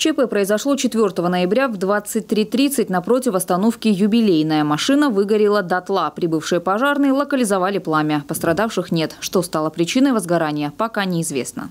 ЧП произошло 4 ноября в 23.30 напротив остановки «Юбилейная». Машина выгорела дотла. Прибывшие пожарные локализовали пламя. Пострадавших нет. Что стало причиной возгорания, пока неизвестно.